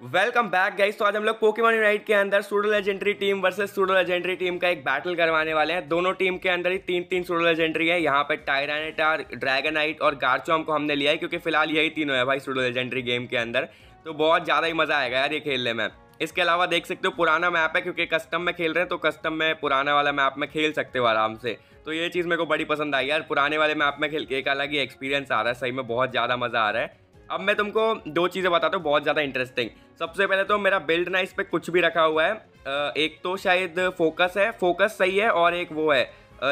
Welcome back guys तो आज हम लोग पोकेमोन यूनाइट के अंदर pseudo legendary team versus pseudo legendary team का एक बैटल करवाने वाले हैं। दोनों टीम के अंदर ही तीन तीन सूडो लेजेंडरी है। यहाँ पे टायरानेटार ड्रैगनाइट और गार्चोम को हमने लिया है, क्योंकि फ़िलहाल यही तीनों है भाई सूडो लेजेंडरी गेम के अंदर। तो बहुत ज़्यादा ही मज़ा आएगा यार ये खेलने में। इसके अलावा देख सकते हो पुराना मैप है, क्योंकि कस्टम में खेल रहे हैं तो कस्टम में पुराना वाला मैप में खेल सकते हो आराम से। तो ये चीज़ मेरे को बड़ी पसंद आई यार। पुराने वाले मैप में खेल के एक अलग ही एक्सपीरियंस आ रहा है। सही में बहुत ज़्यादा मज़ा आ रहा है। अब मैं तुमको दो चीज़ें बताता हूँ, बहुत ज़्यादा इंटरेस्टिंग सबसे पहले तो मेरा बिल्ड ना इस पर कुछ भी रखा हुआ है। एक तो शायद फोकस है फोकस सही है और एक वो है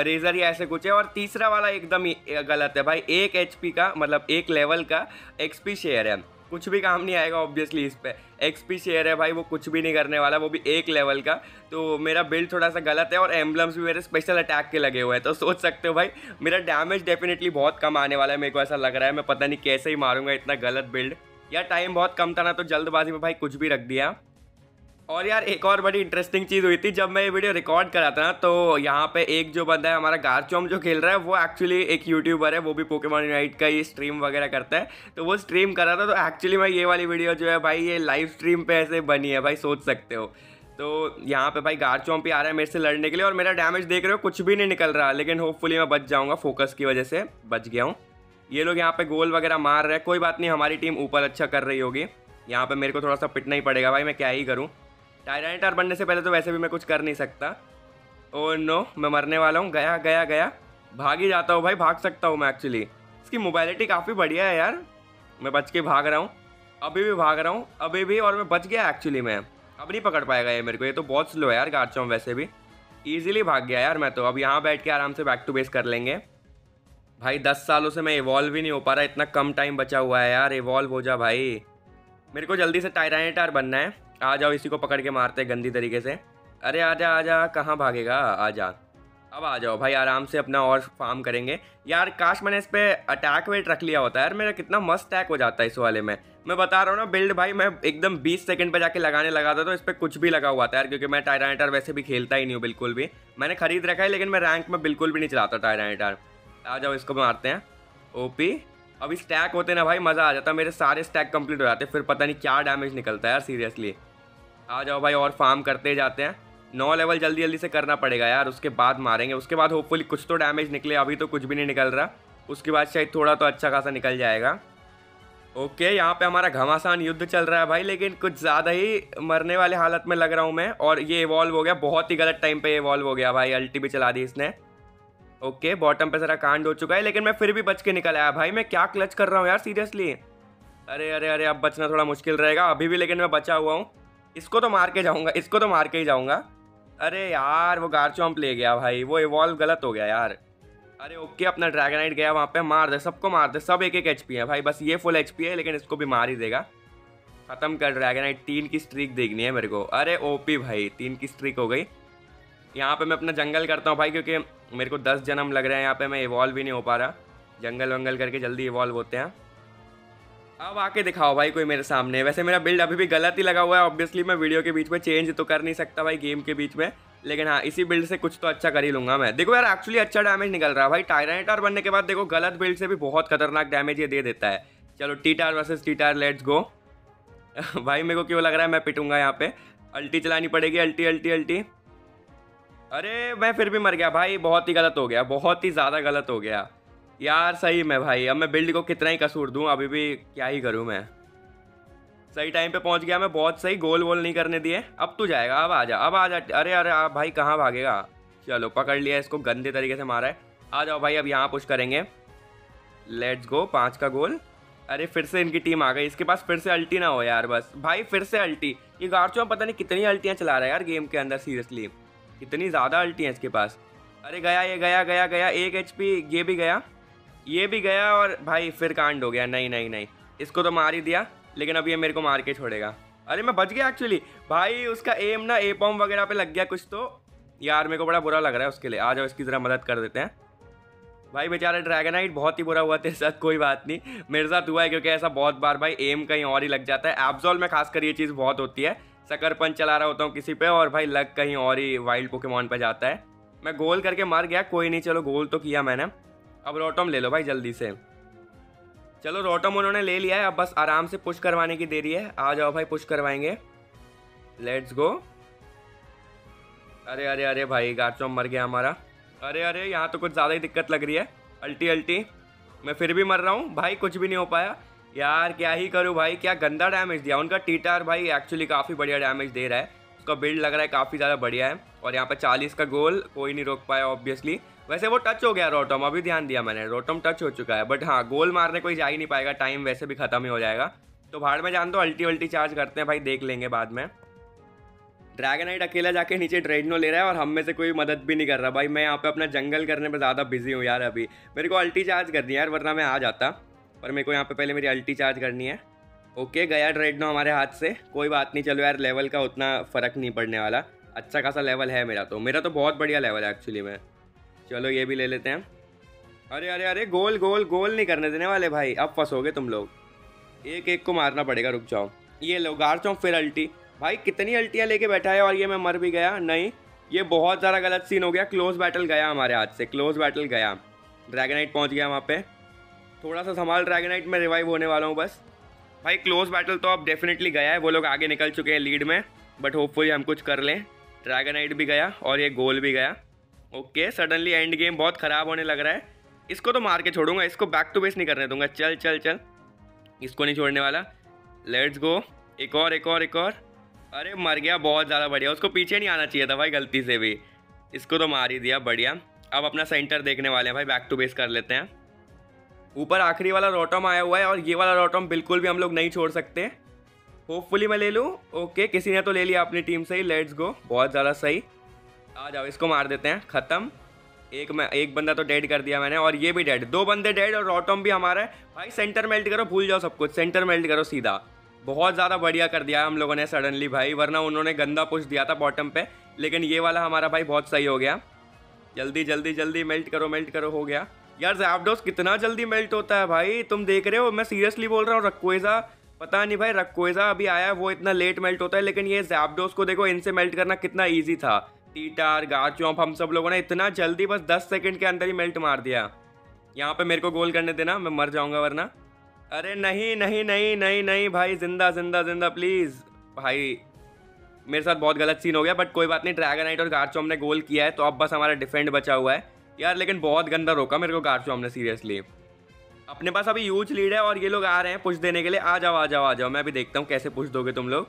रेजर या ऐसे कुछ है। और तीसरा वाला एकदम गलत है भाई, एक एचपी का मतलब एक लेवल का एक्सपी शेयर है। कुछ भी काम नहीं आएगा ऑब्वियसली इस पर एक्सपी शेयर है भाई, वो कुछ भी नहीं करने वाला, वो भी एक लेवल का। तो मेरा बिल्ड थोड़ा सा गलत है और एम्बलम्स भी मेरे स्पेशल अटैक के लगे हुए हैं तो सोच सकते हो भाई, मेरा डैमेज डेफिनेटली बहुत कम आने वाला है, मेरे को ऐसा लग रहा है। मैं पता नहीं कैसे ही मारूँगा इतना गलत बिल्ड या टाइम बहुत कम था ना तो जल्दबाजी में भाई कुछ भी रख दिया। और यार, एक और बड़ी इंटरेस्टिंग चीज़ हुई थी, जब मैं ये वीडियो रिकॉर्ड करा था ना तो यहाँ पे एक जो बंदा है, हमारा गारचोम जो खेल रहा है, वो एक्चुअली एक यूट्यूबर है, वो भी पोकेमोन यूनाइट का ही स्ट्रीम वगैरह करता है। तो वो स्ट्रीम कर रहा था तो एक्चुअली मैं ये वाली वीडियो जो है, भाई, ये लाइव स्ट्रीम पे ऐसे बनी है, भाई, सोच सकते हो। तो यहाँ पे भाई गारचोम भी आ रहा है मेरे से लड़ने के लिए, और मेरा डैमेज देख रहे हो, कुछ भी नहीं निकल रहा, लेकिन होपफुली मैं बच जाऊँगा फोकस की वजह से बच गया हूँ। ये लोग यहाँ पे गोल वगैरह मार रहे हैं, कोई बात नहीं, हमारी टीम ऊपर अच्छा कर रही होगी। यहाँ पे मेरे को थोड़ा सा पिटना ही पड़ेगा, भाई, मैं क्या ही करूँ। टायरानिटार बनने से पहले तो वैसे भी मैं कुछ कर नहीं सकता। ओ नो मैं मरने वाला हूँ। गया गया गया। भाग ही जाता हूँ भाई, भाग सकता हूँ मैं एक्चुअली इसकी मोबाइलिटी काफ़ी बढ़िया है यार। मैं बच के भाग रहा हूँ। अभी भी भाग रहा हूँ, अभी भी और मैं बच गया एक्चुअली मैं। अब नहीं पकड़ पाएगा ये मेरे को। ये तो बहुत स्लो है यार गार्चोम वैसे भी। ईजिली भाग गया यार मैं तो। अब यहाँ बैठ के आराम से बैक टू बेस कर लेंगे। भाई, दस सालों से मैं इवॉल्व ही नहीं हो पा रहा। इतना कम टाइम बचा हुआ है यार। इवॉल्व हो जा भाई। मेरे को जल्दी से टायरानेटार बनना है। आ जाओ, इसी को पकड़ के मारते गंदी तरीके से। अरे आजा आजा कहाँ भागेगा? आ जा। अब आ जाओ भाई, आराम से अपना और फार्म करेंगे। यार, काश मैंने इस पर अटैक वेट रख लिया होता। है यार, मेरा कितना मस्त अटैक हो जाता है इस वाले में। मैं बता रहा हूँ ना बिल्ड भाई, मैं एकदम 20 सेकंड पे जाके लगाने लगा था तो इस पर कुछ भी लगा हुआ था यार, क्योंकि मैं टायरानेटर वैसे भी खेलता ही नहीं हूँ बिल्कुल भी। मैंने खरीद रखा है, लेकिन मैं रैंक में बिल्कुल भी नहीं चलाता टायरानेटर आ जाओ, इसको मारते हैं। ओपी अब स्टैक होते ना भाई, मज़ा आ जाता मेरे सारे स्टैक कंप्लीट हो जाते फिर पता नहीं क्या डैमेज निकलता है यार सीरियसली आ जाओ भाई, और फार्म करते जाते हैं। नौ लेवल जल्दी जल्दी से करना पड़ेगा यार, उसके बाद मारेंगे। उसके बाद होपफुली कुछ तो डैमेज निकले, अभी तो कुछ भी नहीं निकल रहा। उसके बाद शायद थोड़ा तो अच्छा खासा निकल जाएगा। ओके यहाँ पे हमारा घमासान युद्ध चल रहा है भाई, लेकिन कुछ ज़्यादा ही मरने वाले हालत में लग रहा हूँ मैं। और ये इवॉल्व हो गया, बहुत ही गलत टाइम पे इवॉल्व हो गया भाई। अल्टी भी चला दी इसने। ओके बॉटम पे ज़रा कांड हो चुका है, लेकिन मैं फिर भी बच के निकल आया। भाई, मैं क्या क्लच कर रहा हूँ यार सीरियसली अरे अरे अरे, अब बचना थोड़ा मुश्किल रहेगा, अभी भी लेकिन मैं बचा हुआ हूँ। इसको तो मार के जाऊँगा, इसको तो मार के ही जाऊँगा। अरे यार, वो गार्चोम्प ले गया भाई, वो इवॉल्व गलत हो गया यार। अरे ओके, अपना ड्रैगनाइट गया वहाँ पे, मार दे, सबको मार दे, सब एक एक एच है भाई, बस ये फुल एचपी है, लेकिन इसको भी मार ही देगा। ख़त्म कर ड्रैगनाइट तीन की स्ट्रीक देखनी है मेरे को। अरे ओपी भाई, तीन की स्ट्रीक हो गई। यहाँ पे मैं अपना जंगल करता हूँ भाई, क्योंकि मेरे को दस जन्म लग रहे हैं, यहाँ पे मैं इवॉल्व भी नहीं हो पा रहा। जंगल वंगल करके जल्दी इवॉल्व होते हैं। अब आके दिखाओ भाई कोई मेरे सामने। वैसे मेरा बिल्ड अभी भी गलत ही लगा हुआ है ऑब्वियसली मैं वीडियो के बीच में चेंज तो कर नहीं सकता भाई गेम के बीच में। लेकिन हाँ इसी बिल्ड से कुछ तो अच्छा कर ही लूँगा मैं। देखो यार एक्चुअली अच्छा डैमेज निकल रहा है भाई। टायरानेटार बनने के बाद देखो, गलत बिल्ड से भी बहुत खतरनाक डैमेज ये दे देता है। चलो T tar versus T tar let's go भाई मेरे को क्यों लग रहा है मैं पिटूँगा यहाँ पे? अल्टी चलानी पड़ेगी अल्टी अल्टी अल्टी अरे, मैं फिर भी मर गया भाई। बहुत ही गलत हो गया, बहुत ही ज़्यादा गलत हो गया। यार, सही में भाई, अब मैं बिल्ड को कितना ही कसूर दूँ, अभी भी क्या ही करूँ मैं। सही टाइम पे पहुँच गया मैं, बहुत सही गोल वोल नहीं करने दिए। अब तो जाएगा, अब आ जा, अब आ जा। अरे अरे, आप भाई कहाँ भागेगा? चलो, पकड़ लिया इसको, गंदे तरीके से मारा है। आ जाओ भाई, अब यहाँ पुश करेंगे। लेट्स गो पाँच का गोल। अरे, फिर से इनकी टीम आ गई। इसके पास फिर से अल्टी ना हो यार, बस। भाई, फिर से अल्टी ये गार्चो पता नहीं कितनी अल्टियाँ चला रहा है यार गेम के अंदर सीरियसली कितनी ज़्यादा अल्टी हैं इसके पास। अरे गया, ये गया गया गया, एक एच ये भी गया, ये भी गया और भाई फिर कांड हो गया। नहीं नहीं नहीं, इसको तो मार ही दिया, लेकिन अब ये मेरे को मार के छोड़ेगा। अरे मैं बच गया एक्चुअली भाई उसका एम ना ए पॉम वगैरह पे लग गया कुछ तो। यार मेरे को बड़ा बुरा लग रहा है उसके लिए। आ जाओ, इसकी ज़रा मदद कर देते हैं। भाई बेचारे ड्रैगनाइट बहुत ही बुरा हुआ तेरे साथ, कोई बात नहीं। मेरे साथ हुआ है क्योंकि ऐसा बहुत बार भाई एम कहीं और ही लग जाता है। एब्जॉल में खासकर ये चीज़ बहुत होती है। सकरपन चला रहा होता हूँ किसी पे और भाई लग कहीं और ही वाइल्ड पोकेमॉन पे जाता है। मैं गोल करके मर गया, कोई नहीं, चलो गोल तो किया मैंने। अब रोटम ले लो भाई जल्दी से। चलो रोटम उन्होंने ले लिया है, अब बस आराम से पुश करवाने की देरी है। आ जाओ भाई पुश करवाएँगे। लेट्स गो अरे अरे अरे भाई गार्चोम मर गया हमारा। अरे अरे, यहाँ तो कुछ ज़्यादा ही दिक्कत लग रही है। अल्टी अल्टी। मैं फिर भी मर रहा हूँ। भाई, कुछ भी नहीं हो पाया। यार, क्या ही करूँ भाई? क्या गंदा डैमेज दिया? उनका टीटार भाई एक्चुअली काफ़ी बढ़िया डैमेज दे रहा है। उसका बिल्ड लग रहा है काफ़ी ज़्यादा बढ़िया है। और यहाँ पर चालीस का गोल कोई नहीं रोक पाया ऑब्वियसली वैसे वो टच हो गया रोटम अभी ध्यान दिया मैंने। रोटम टच हो चुका है बट हाँ गोल मारने कोई जा ही नहीं पाएगा टाइम वैसे भी खत्म ही हो जाएगा। तो भाड़ में जान दो अल्टी वल्टी चार्ज करते हैं भाई, देख लेंगे बाद में। ड्रैगनाइट अकेला जाके नीचे ड्रेडनो ले रहा है और हम में से कोई मदद भी नहीं कर रहा। भाई, मैं यहाँ पे अपना जंगल करने में ज़्यादा बिज़ी हूँ यार अभी। मेरे को अल्टी चार्ज करनी है यार, वरना मैं आ जाता। पर मेरे को यहाँ पे पहले मेरी अल्टी चार्ज करनी है। ओके गया ड्रेड नो हमारे हाथ से। कोई बात नहीं, चलो यार लेवल का उतना फ़र्क नहीं पड़ने वाला। अच्छा खासा लेवल है मेरा तो। मेरा तो बहुत बढ़िया लेवल है एक्चुअली में। चलो ये भी ले लेते हैं। अरे अरे अरे गोल गोल गोल नहीं करने देने वाले भाई। अब फंसोगे तुम लोग। एक एक को मारना पड़ेगा, रुक जाओ। ये लो, गार चौक फिर अल्टी। भाई, कितनी अल्टियाँ लेके बैठा है और ये मैं मर भी गया? नहीं। ये बहुत ज़्यादा गलत सीन हो गया। क्लोज बैटल गया हमारे हाथ से। क्लोज बैटल गया। ड्रैगनाइट पहुँच गया वहाँ पे। थोड़ा सा संभाल ड्रैगनाइट में रिवाइव होने वाला हूँ बस। भाई क्लोज बैटल तो अब डेफिनेटली गया है, वो लोग आगे निकल चुके हैं लीड में बट होपफुली हम कुछ कर लें। ड्रैगनाइट भी गया और ये गोल भी गया। ओके सडनली एंड गेम बहुत ख़राब होने लग रहा है। इसको तो मार के छोड़ूँगा, इसको बैक टू बेस नहीं करने दूँगा। चल चल चल। इसको नहीं छोड़ने वाला। लेट्स गो एक और एक और एक और। अरे, मर गया, बहुत ज़्यादा बढ़िया। उसको पीछे नहीं आना चाहिए था भाई, गलती से भी। इसको तो मार ही दिया, बढ़िया। अब अपना सेंटर देखने वाले हैं भाई बैक टू बेस कर लेते हैं। ऊपर आखिरी वाला रोटम आया हुआ है और ये वाला रोटम बिल्कुल भी हम लोग नहीं छोड़ सकते। होपफुली मैं ले लूँ। ओके किसी ने तो ले लिया अपनी टीम से ही। लेट्स गो बहुत ज़्यादा सही। आ जाओ, इसको मार देते हैं। ख़त्म। एक मैं, एक बंदा तो डेड कर दिया मैंने और ये भी डेड दो बंदे डेड और रोटम भी हमारा है। भाई सेंटर मेल्ट करो, भूल जाओ सब कुछ। सेंटर मेल्ट करो सीधा। बहुत ज़्यादा बढ़िया कर दिया हम लोगों ने सडनली भाई, वरना उन्होंने गंदा पुश दिया था बॉटम पे। लेकिन ये वाला हमारा भाई बहुत सही हो गया। जल्दी जल्दी जल्दी मेल्ट करो मेल्ट करो, हो गया। यार जैपडोस कितना जल्दी मेल्ट होता है भाई? तुम देख रहे हो, मैं सीरियसली बोल रहा हूँ रक्कोजा पता नहीं भाई रक्कोजा अभी आया है, वो इतना लेट मेल्ट होता है, लेकिन ये जैपडोस को देखो, इनसे मेल्ट करना कितना ईजी था। टीटार गाचौप, हम सब लोगों ने इतना जल्दी बस दस सेकेंड के अंदर ही मेल्ट मार दिया। यहाँ पे मेरे को गोल करने देना, मैं मर जाऊँगा वरना। अरे नहीं नहीं नहीं नहीं नहीं भाई, ज़िंदा ज़िंदा ज़िंदा प्लीज़ भाई, मेरे साथ बहुत गलत सीन हो गया बट कोई बात नहीं ड्रैगन नाइट और गार्चो ने गोल किया है तो अब बस हमारा डिफेंड बचा हुआ है। यार, लेकिन बहुत गंदा रोका मेरे को गार्चो ने सीरियसली। अपने पास अभी यूज़ लीड है और ये लोग आ रहे हैं पुश देने के लिए। आ जाओ आ जाओ आ जाओ, मैं अभी देखता हूँ कैसे पुश दोगे तुम लोग।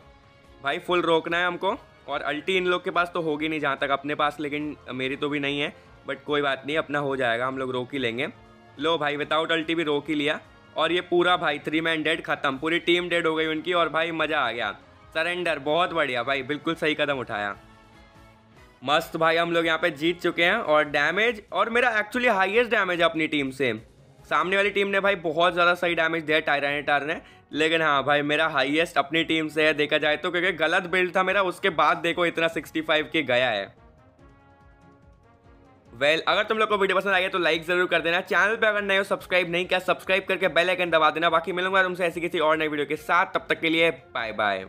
भाई फुल रोकना है हमको। और अल्टी इन लोग के पास तो होगी नहीं जहाँ तक अपने पास, लेकिन मेरी तो भी नहीं है। बट कोई बात नहीं, अपना हो जाएगा, हम लोग रोक ही लेंगे। लो भाई विदाउट अल्टी भी रोक ही लिया। और ये पूरा भाई थ्री मैन डेड खत्म। पूरी टीम डेड हो गई उनकी और भाई, मज़ा आ गया। सरेंडर बहुत बढ़िया भाई, बिल्कुल सही कदम उठाया। मस्त भाई हम लोग यहाँ पे जीत चुके हैं और डैमेज और मेरा एक्चुअली हाईएस्ट डैमेज है अपनी टीम से। सामने वाली टीम ने भाई बहुत ज़्यादा सही डैमेज दिया टायरानेटार ने। लेकिन हाँ भाई मेरा हाईएस्ट अपनी टीम से है देखा जाए तो क्योंकि गलत बिल्ड था मेरा उसके बाद देखो इतना 65 के गया है। वेल well, अगर तुम लोग को वीडियो पसंद आई तो लाइक ज़रूर कर देना। चैनल पे अगर नए हो सब्सक्राइब नहीं किया सब्सक्राइब करके बेल आइकन दबा देना। बाकी मिलूँगा तुमसे ऐसी किसी और नई वीडियो के साथ। तब तक के लिए बाय बाय